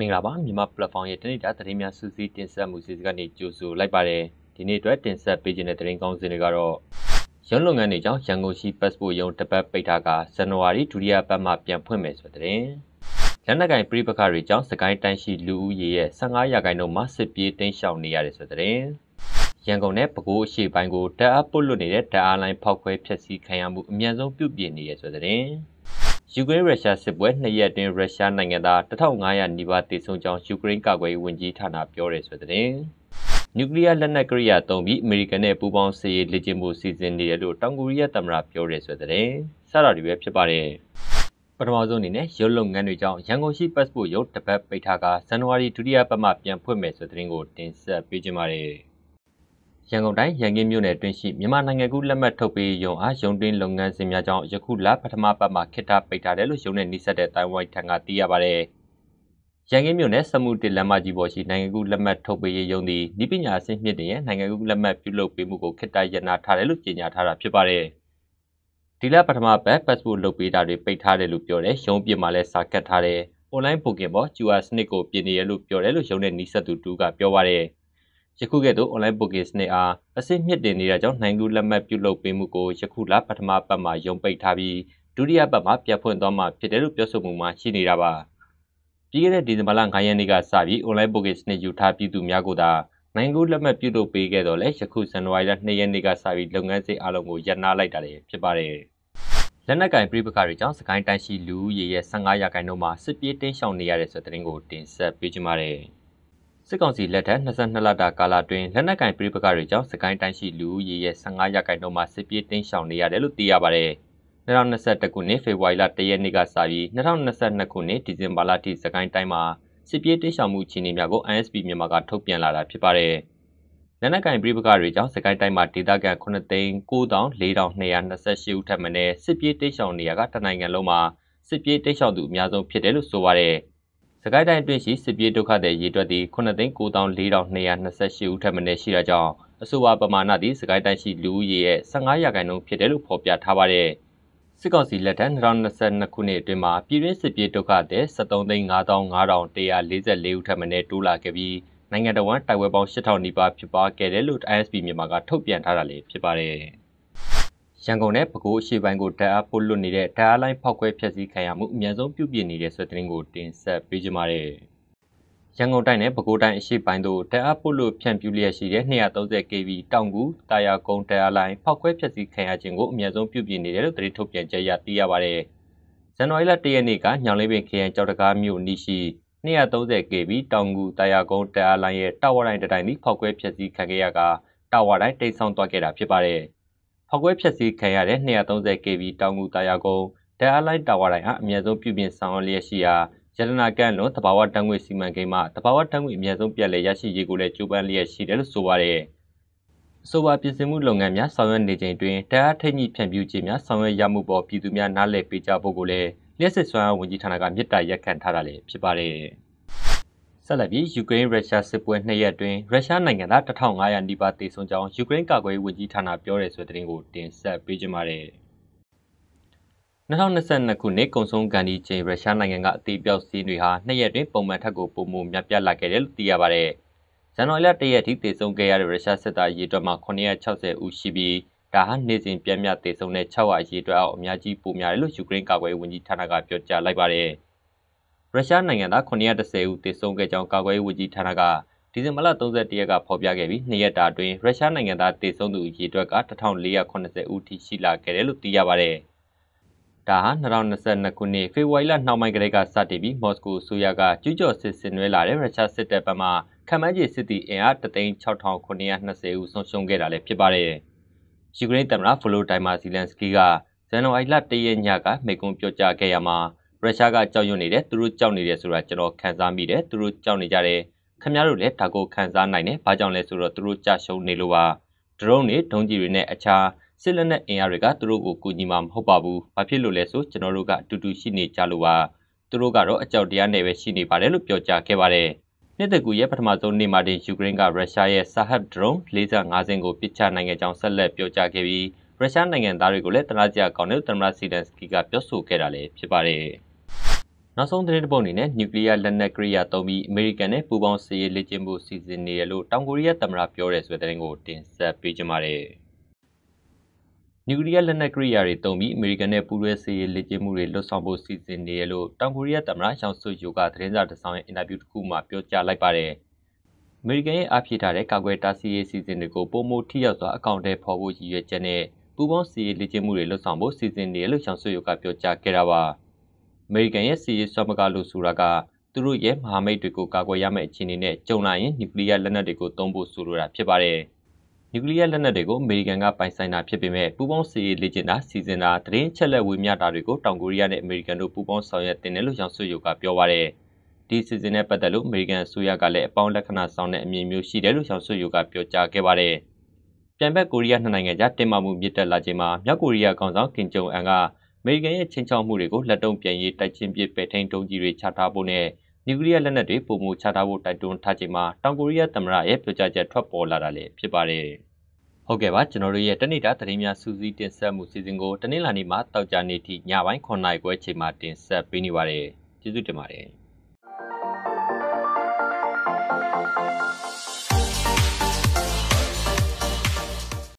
မင်္ဂလာပါမြန်မာ platform ရဲ့တနေ့တာသတင်းများစူးစီးတင်ဆက်မှုစီစဉ်ကနေကြိုဆိုလိုက်ပါတယ်ဒီနေ့အတွက်တင်ဆက်ပေးခြင်းတဲ့သတင်းကောင်းစင်တွေကတော့ရုံးလုပ်ငန်းတွေကြောင့်ရန်ကုန်ရှိ passport ရုံးတစ်ပတ်ပိတ်ထားကဇန်နဝါရီဒုတိယပတ်မှပြန်ဖွင့်မယ်ဆိုတဲ့သတင်းလက်နက်ကင်ပြည်ပခါတွေကြောင့်စကိုင်းတိုင်းရှိလူဦးရေရဲ့15ရာခိုင်နှုန်းမှစစ်ပြေးတိမ်းရှောင်နေရတယ်ဆိုတဲ့သတင်းရန်ကုန်နဲ့ပဲခူးအရှေ့ပိုင်းကိုတပ်အပ်ပုတ်လွတ်နေတဲ့တပ်အားလိုင်းဖောက်ခွဲဖျက်ဆီးခံရမှုအများဆုံးပြုပြင်နေရဆိုတဲ့သတင်း ယူကရိန်းရုရှားစစ်ပွဲနှစ်ရက်တွင်ရုရှားနိုင်ငံသား1500နီးပါးသေဆုံးကြောင်းယူကရိန်းကာကွယ်ရေးဝန်ကြီးဌာနပြောတယ်ဆိုတဲ့နျူကလ িয়ার လက်နက်ကရိယာသုံးပြီးအမေရိကန်နဲ့ပူးပေါင်းစစ်ရေးလေ့ကျင့်မှုစီစဉ်နေတယ်လို့တောင်ကိုရီးယားသမ္မတပြောတယ်ဆိုတဲ့စတာတွေပဲဖြစ်ပါတယ်ပထမဆုံးအနေနဲ့ရုပ်လုပ်ငန်းတွေကြောင့်ရန်ကုန်ရှိ passport ရုပ်တစ်ပတ်ပိတ်ထားကဇန်နဝါရီဒုတိယပတ်မှပြန်ဖွင့်မယ်ဆိုတဲ့သတင်းကိုတင်ဆက်ပေးကြပါမယ် ရန်ကုန်တိုင်းရန်ကင်းမြို့နယ်တွင်းရှိမြန်မာနိုင်ငံကူးလက်မှတ်ထုတ်ပေးရုံအားရုံတွင်းလုပ်ငန်းစဉ်များကြောင့်ယခုလပထမပတ်မှာခိတ္တပိတ်ထားတယ်လို့ရုံနဲ့နှိစက်တဲ့တိုင်ဝိုင်ထံကသိရပါတယ်။ရန်ကင်းမြို့နယ်စမှုတစ်လမ်းမကြီးပေါ်ရှိနိုင်ငံကူးလက်မှတ်ထုတ်ပေးရေးရုံသည်ဤပညာအဆင့်မြင့်တဲ့နိုင်ငံကူးလက်မှတ်ပြုလုပ်ပေးမှုကိုခိတ္တရနာထားတယ်လို့ကြေညာထားတာဖြစ်ပါတယ်။ဒီလပထမပတ် passport လုပ်ပေးတာတွေပိတ်ထားတယ်လို့ပြောတယ်။ရုံပြမှာလည်းစာကတ်ထားတယ်။ online booking ပေါ် QR စနစ်ကိုပြင်နေရလို့ပြောတယ်လို့ရုံနဲ့နှိစက်သူတူကပြောပါတယ်။ ယခုကဲ့သို့ online booking စနစ်အားအဆင့်မြင့်တင်နေတာကြောင့်နိုင်ကူးလက်မှတ်ပြုလုပ်ပေးမှုကိုယခုလပထမပတ်မှာရုံပိတ်ထားပြီးဒုတိယပတ်မှာပြတ်ဖွင့်သွားမှာဖြစ်တယ်လို့ပြောဆိုမှုမှာရှိနေတာပါပြီးခဲ့တဲ့ဒီဇင်ဘာလ9ရက်နေ့ကစပြီး online booking စနစ်ယူထားပြည်သူများကိုသာနိုင်ကူးလက်မှတ်ပြုလုပ်ပေးခဲ့တော့လဲယခုဇန်နဝါရီလ2ရက်နေ့ကစပြီးလုပ်ငန်းစဉ်အလုံးကိုရပ်နားလိုက်တာလည်းဖြစ်ပါတယ်လက်နက်ကင်ပြည်ပခါတွေကြောင့်စကိုင်းတိုင်းရှိလူဦးရေရဲ့15ရာခိုင်နှုန်းမှာစစ်ပြေးတင်းရှောင်နေရတဲ့ဆိုတဲ့သတင်းကိုတင်ဆက်ပေးကြပါမယ်။ စစ်ကောင်စီလက်ထက်22လတာကာလတွင်လက်နက်ကင်ပြည်ပကတွေကြောင့်စကိုင်းတိုင်းရှိလူဦးရေရဲ့15ရာခိုင်နှုန်းမှာစစ်ပြေးတင်းရှောင်နေရတယ်လို့သိရပါတယ်။2021ခုနှစ်ဖေဖော်ဝါရီလ1ရက်နေ့ကစပြီး2022ခုနှစ်ဒီဇင်ဘာလထိစကိုင်းတိုင်းမှာစစ်ပြေးတင်းရှောင်မှုအခြေအနေများကို ISP မြန်မာကထုတ်ပြန်လာတာဖြစ်ပါတယ်။လက်နက်ကင်ပြည်ပကတွေကြောင့်စကိုင်းတိုင်းမှာဒေသခံ9သိန်း9228ဦးထပ်မံစစ်ပြေးတင်းရှောင်နေရကတနိုင်ငံလုံးမှာစစ်ပြေးတင်းရှောင်သူအများဆုံးဖြစ်တယ်လို့ဆိုပါတယ်။စ ကိုင်းတိုင်းအတွင်းရှိစစ်ပြေးဒုက္ခသည်ရေတွက်သည်9,9228ဦးထက်မနည်းရှိတာကြောင့်အဆိုပါပမာဏသည်စကိုင်းတိုင်းရှိလူဦးရေရဲ့15ရာခိုင်နှုန်းဖြစ်တယ်လို့ဖော်ပြထားပါတယ်။စစ်ကောင်စီလက်ထက်2022ခုနှစ်အတွင်းမှာပြည်တွင်းစစ်ပြေးဒုက္ခသည်73,555,144ဦးထက်မနည်းတိုးလာခဲ့ပြီးနိုင်ငံတော်ဝန်တိုက်ပွဲပေါင်း8000နီးပါးဖြစ်ပွားခဲ့တယ်လို့ ISP မြန်မာကထုတ်ပြန်ထားတာလည်းဖြစ်ပါတယ်။ ရန်ကုန်နဲ့ပဲခူးအရှေ့ပိုင်းကိုဓာတ်အားပို့လွှတ်နေတဲ့ဓာတ်အားလိုင်းဖောက်ခွဲဖျက်ဆီးခံရမှုအများဆုံးပြုပြင်နေတဲ့ဆိုတဲ့သတင်းကိုတင်ဆက်ပေးကြပါမယ်။ရန်ကုန်တိုင်းနဲ့ပဲခူးတိုင်းအရှေ့ပိုင်းတို့ဓာတ်အားပို့လွှတ်ဖြန့်ဖြူးလျက်ရှိတဲ့ 230 kV တောင်ကူတာယာကုန်းဓာတ်အားလိုင်းဖောက်ခွဲဖျက်ဆီးခံရခြင်းကိုအများဆုံးပြုပြင်နေတယ်လို့သတင်းထုတ်ပြန်ကြေညာသိရပါတယ်။ဇန်နဝါရီလ1ရက်နေ့ကညောင်လေးပင်ခရိုင်ကြောက်တကားမြို့နီးရှိ 230 kV တောင်ကူတာယာကုန်းဓာတ်အားလိုင်းရဲ့တာဝါတိုင်းတိုင်းသည်ဖောက်ခွဲဖျက်ဆီးခံခဲ့ရကတာဝါတိုင်းတိတ်ဆောင်းသွားခဲ့တာဖြစ်ပါတယ်။ ဖောက်ခွဲဖျက်ဆီးခံရတဲ့230 kV တောင်ငူတာယာကုန်းဒက်အလိုက်တာဝါတိုင်းအားအမြဲဆုံးပြုပြင်ဆောင်ရွက်လျက်ရှိရာရတနာကန့်လွန်တဘာဝတန်းငွေစီမံကိန်းမှတဘာဝတန်းငွေအမြဲဆုံးပြက်လဲရရှိရေးကိုလည်းကြိုးပမ်းလျက်ရှိတယ်လို့ဆိုပါတယ်။အဆိုပါပြင်ဆင်မှုလုပ်ငန်းများဆောင်ရွက်နေချိန်တွင်တအားထိပ်ညှိဖြန့်ဖြူးခြင်းများဆောင်ရွက်ရမှုပေါ်ပြည်သူများနားလည်ပေးကြဖို့ကိုလည်းလျှက်စစ်စွမ်းအားဝန်ကြီးဌာနကမြစ်တာရက်ခံထားတာလည်းဖြစ်ပါတယ်။ ဆက်လက်ပြီးယူကရိန်းရုရှားစစ်ပွဲနှစ်ရက်တွင်ရုရှားနိုင်ငံသား1500နီးပါးသေဆုံးကြောင်းယူကရိန်းကာကွယ်ရေးဝန်ကြီးဌာနပြောတဲ့ဆိုတဲ့သတင်းကိုတင်ဆက်ပေးကြပါမယ်။2022ခုနှစ်ကုံဆုံးကန်ဒီချိန်ရုရှားနိုင်ငံကအသေးပြောက်စီးတွေဟာနှစ်ရက်တွင်ပုံမှန်ထက်ကိုပုံမှုများပြားလာခဲ့တယ်လို့သိရပါတယ်။ဇန်နဝါရီလ1ရက်ထိသေဆုံးခဲ့ရတဲ့ရုရှားစစ်သားရေအတွက်မှာ960ဦးရှိပြီးဒါဟာနေ့စဉ်ပြင်းပြသေဆုံးတဲ့600ရေအတွက်အောက်အများကြီးပိုများတယ်လို့ယူကရိန်းကာကွယ်ရေးဝန်ကြီးဌာနကပြောကြားလိုက်ပါတယ်။ ရုရှားနိုင်ငံသား930ဦးသေဆုံးခဲ့ကြောင်းကာကွယ်ရေးဝန်ကြီးဌာနကဒီဇင်ဘာလ31ရက်ကဖော်ပြခဲ့ပြီးနှစ်ရက်တာအတွင်းရုရှားနိုင်ငံသားသေဆုံးသူအရေအတွက်က1480ဦးထိရှိလာခဲ့တယ်လို့သိရပါတယ်။ဒါဟာ2022ခုနှစ်ဖေဖော်ဝါရီလနှောင်းပိုင်းကလေးကစတင်ပြီးမော်စကိုဆိုရကကျူးကျော်စစ်ဆင်နွှဲလာတဲ့ရုရှားစစ်တပ်ဘက်မှခမန်းကြီးစစ်တီအင်အား36920ဦးဆုံးရှုံးခဲ့တာလည်းဖြစ်ပါတယ်။ယူကရိန်းသမ္မတဖလိုဒိုင်မာဇီလန်စကီကဇန်နဝါရီလ1ရက်ညကမိန့်ခွန်းပြောကြားခဲ့ရမှာ ရုရှားကကြောက်ရွံ့နေတယ်သူတို့ကြောက်နေတယ်ဆိုတာကျွန်တော်ခံစားမိတယ်သူတို့ကြောက်နေကြတယ်ခင်ဗျားတို့လည်းဒါကိုခံစားနိုင်တယ်ဘာကြောင့်လဲဆိုတော့သူတို့ကြရှုံးနေလို့ပါဒရုန်းတွေဒုံးကြီးတွေနဲ့အခြားစစ်လက်နက်အင်အားတွေကသူတို့ကိုကူညီမှာမဟုတ်ပါဘူးဘာဖြစ်လို့လဲဆိုကျွန်တော်တို့ကအတူတူရှိနေကြလို့ပါသူတို့ကတော့အကြောက်တရားနဲ့ပဲရှိနေပါတယ်လို့ပြောကြားခဲ့ပါတယ်နှစ်တကူရဲ့ပထမဆုံးနေ့မှာတင်ယူကရိန်းကရုရှားရဲ့ဆာဟပ်ဒရုန်း45စင်းကိုပစ်ချနိုင်ခဲ့ကြောင်းဆက်လက်ပြောကြားခဲ့ပြီးရုရှားနိုင်ငံသားတွေကိုလည်းတနာကြကောင်းတဲ့သမ္မတစီဒန်စကီကပြောဆိုခဲ့တာလည်းဖြစ်ပါတယ် နောက်ဆုံးသတင်းတစ်ပုဒ်အနေနဲ့နျူကလ িয়ারလက်နက်ကိရိယာသုံးပြီးအမေရိကန်နဲ့ပူးပေါင်းစစ်ရေးလေ့ကျင့်မှုစီစဉ်နေတယ်လို့တောင်ကိုရီးယားသမ္မတပြောတဲ့ဆိုတဲ့သတင်းကိုတင်ဆက်ပေးကြပါမယ်။နျူကလ িয়ারလက်နက်ကိရိယာတွေသုံးပြီးအမေရိကန်နဲ့ပူးတွဲစစ်ရေးလေ့ကျင့်မှုတွေလှုပ်ဆောင်ဖို့စီစဉ်နေတယ်လို့တောင်ကိုရီးယားသမ္မတရှောင်းဆွယိုကသတင်းစာတစ်စောင်ရဲ့အင်တာဗျူးတစ်ခုမှာပြောကြားလိုက်ပါတယ်။အမေရိကန်ရဲ့အပြည့်ထားတဲ့ကာကွယ်တားဆီးရေးစီစဉ်တွေကိုပုံမထိရောက်စွာအကောင့်ထဲပေါ်ဖို့ရည်ရွယ်ချက်နဲ့ပူးပေါင်းစီရေးလေ့ကျင့်မှုတွေလှုပ်ဆောင်ဖို့စီစဉ်နေတယ်လို့ရှောင်းဆွယိုကပြောကြားခဲ့တာပါ။ အမေရိကန်ရဲ့စီရေးဆွမ်းမကလို့ဆိုတာကသူတို့ရဲ့မဟာမိတ်တွေကိုကာကွယ်ရမယ့်အခြေအနေနဲ့ကြုံလာရင်နျူကလ িয়ারလက်နက်တွေကိုသုံးဖို့ဆိုလိုတာဖြစ်ပါတယ်။နျူကလ িয়ারလက်နက်တွေကိုအမေရိကန်ကပိုင်ဆိုင်တာဖြစ်ပေမဲ့ပူးပေါင်းစီရေးလေ့ကျင့်တာစီစဉ်တာတရင်ချက်လက်ဝေမျှတာတွေကိုတောင်ကိုရီးယားနဲ့အမေရိကန်တို့ပူးပေါင်းဆောင်ရွက်တင်တယ်လို့ရောင်ဆွေယိုကပြောပါတယ်။ဒီစီစဉ်နဲ့ပတ်သက်လို့အမေရိကန်အစိုးရကလည်းအပေါင်းလက္ခဏာဆောင်တဲ့အမြင်မျိုးရှိတယ်လို့ရောင်ဆွေယိုကပြောကြားခဲ့ပါတယ်။ပြန်ဘက်ကိုရီးယားနှစ်နိုင်ငံကြားတင်မာမှုမြင့်တက်လာချိန်မှာမြောက်ကိုရီးယားကောင်ဆောင်ကင်ဂျုံအန်က မေရိကန်ရဲ့ချင်းချောက်မှုတွေကိုလက်တုံ့ပြန်ရေးတိုက်ချင်းပစ်ပယ်ထိန်တုံးကြီးတွေချထားဖို့နဲ့နျူကလ িয়ার လက်နက်တွေပုံမူချထားဖို့တိုက်တွန်းထားချိန်မှာတောင်ကိုရီးယားသမ္မတရဲ့ပြောကြားချက်ထွက်ပေါ်လာတာလည်းဖြစ်ပါတယ်။ဟုတ်ကဲ့ပါကျွန်တော်တို့ရဲ့တနေ့တာသတင်းများစူးစီးတင်ဆက်မှုစီစဉ်ကိုတနင်္လာနေ့မှာတောက်ကြနေ့ထိညပိုင်း9:00နာရီခွဲချိန်မှာတင်ဆက်ပေးနေပါတယ်။ကျေးဇူးတင်ပါတယ်။